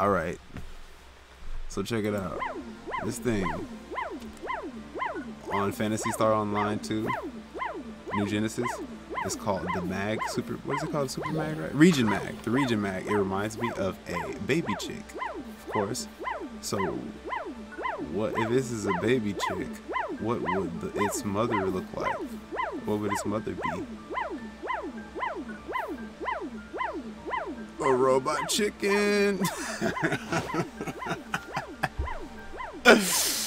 Alright. So check it out. This thing on Phantasy Star Online 2, New Genesis, is called the Mag Super. What is it called? Super Mag, right? Region Mag. The Region Mag. It reminds me of a baby chick, of course. So, what if this is a baby chick? What would the, its mother look like? What would its mother be? A robot chicken.